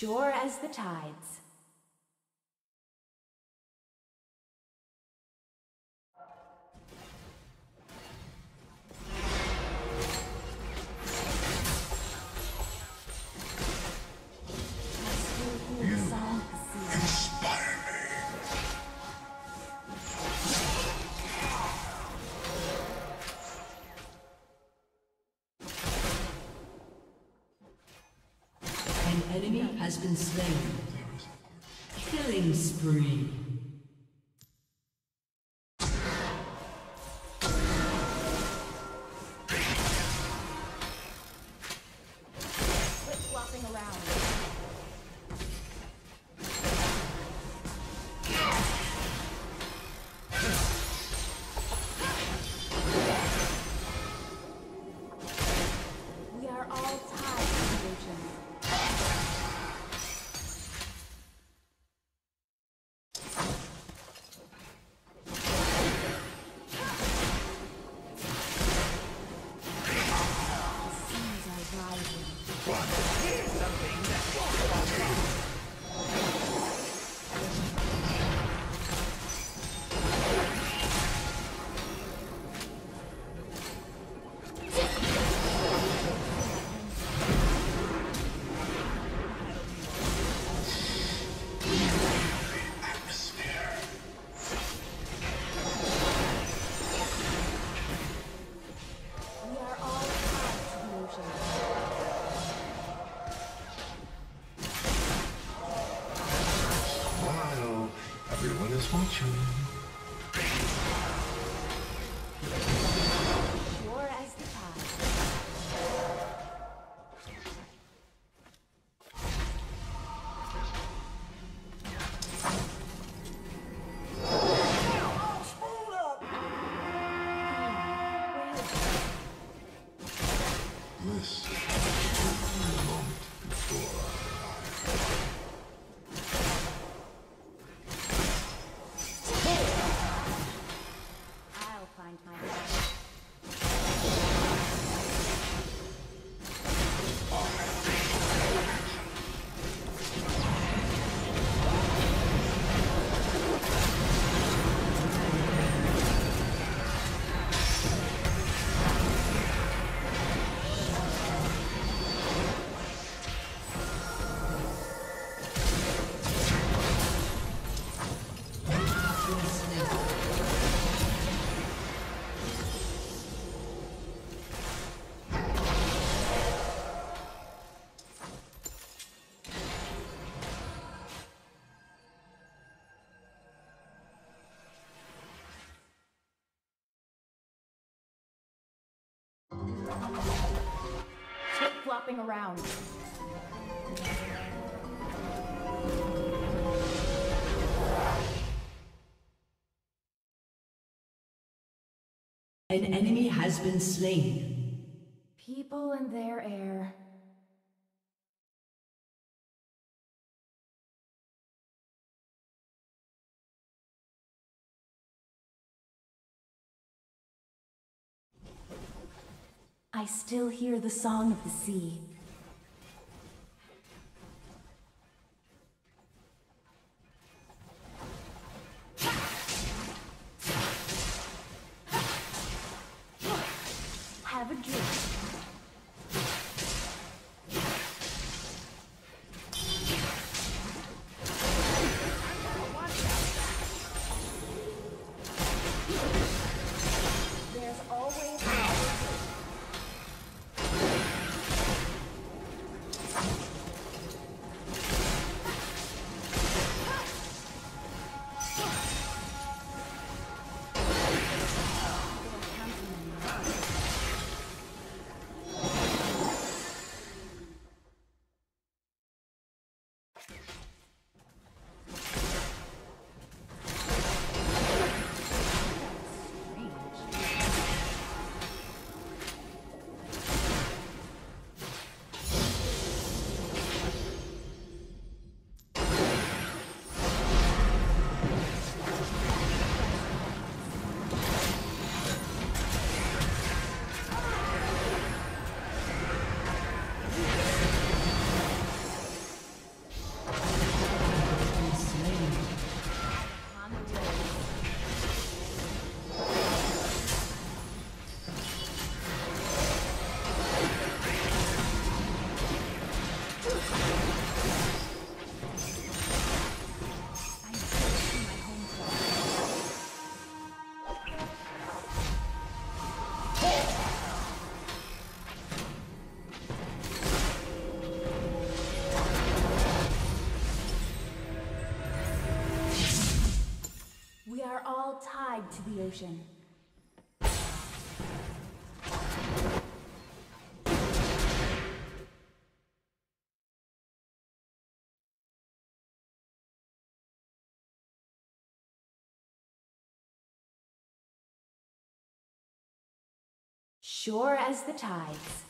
Sure as the tides. Been slain. Killing spree. Flopping around. An enemy has been slain. People and their air. I still hear the song of the sea. Tied to the ocean. Sure as the tides.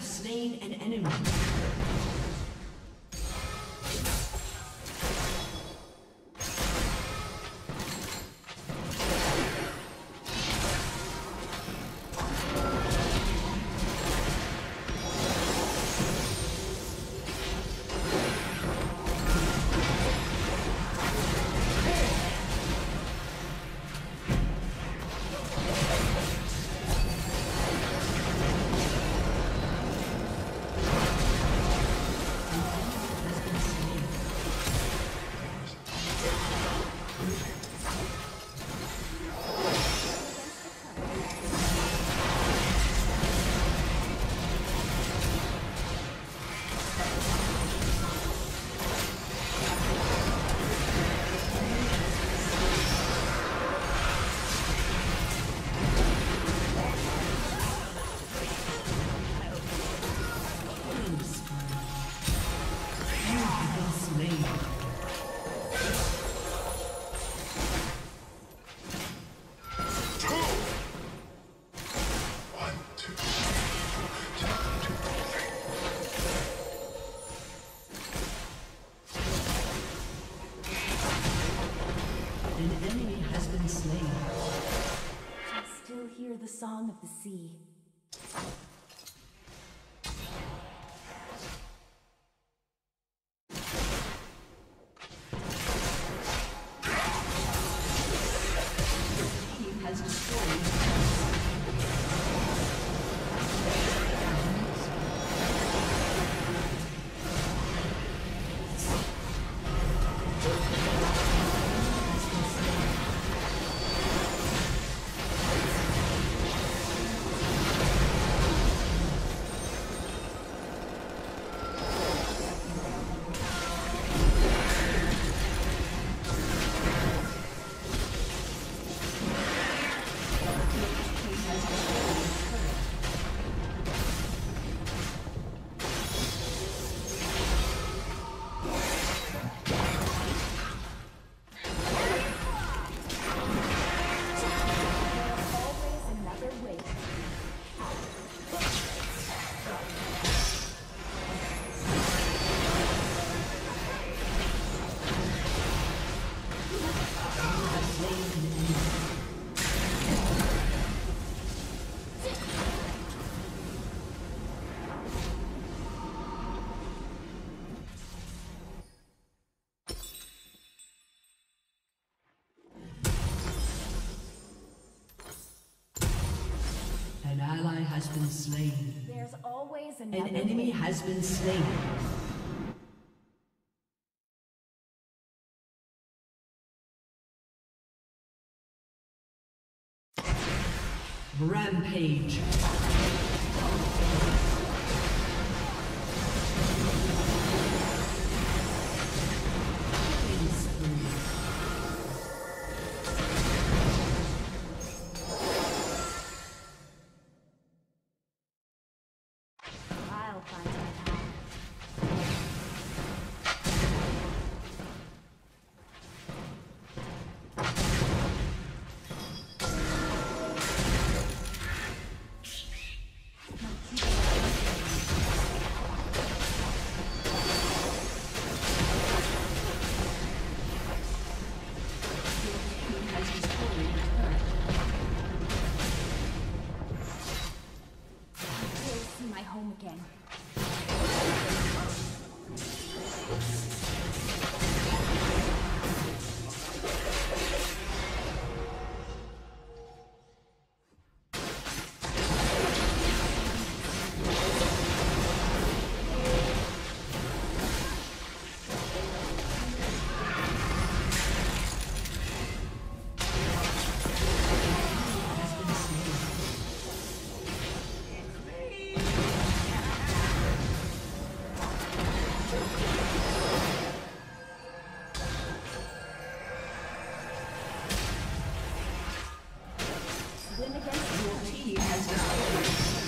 Song Always An enemy has been slain. Rampage. Your team has destroyed